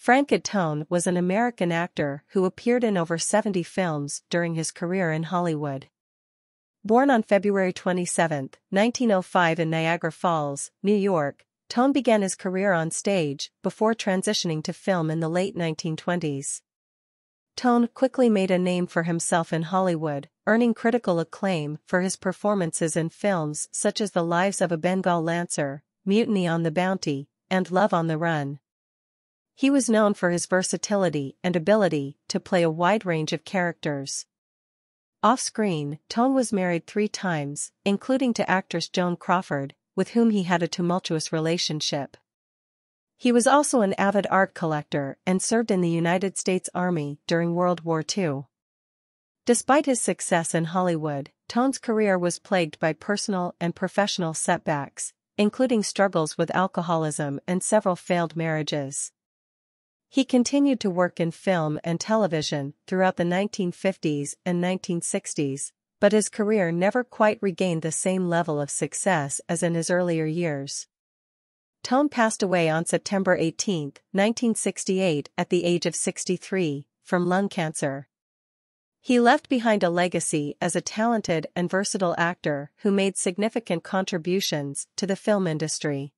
Franchot Tone was an American actor who appeared in over 70 films during his career in Hollywood. Born on February 27, 1905 in Niagara Falls, New York, Tone began his career on stage before transitioning to film in the late 1920s. Tone quickly made a name for himself in Hollywood, earning critical acclaim for his performances in films such as The Lives of a Bengal Lancer, Mutiny on the Bounty, and Love on the Run. He was known for his versatility and ability to play a wide range of characters. Off-screen, Tone was married three times, including to actress Joan Crawford, with whom he had a tumultuous relationship. He was also an avid art collector and served in the United States Army during World War II. Despite his success in Hollywood, Tone's career was plagued by personal and professional setbacks, including struggles with alcoholism and several failed marriages. He continued to work in film and television throughout the 1950s and 1960s, but his career never quite regained the same level of success as in his earlier years. Tone passed away on September 18, 1968 at the age of 63, from lung cancer. He left behind a legacy as a talented and versatile actor who made significant contributions to the film industry.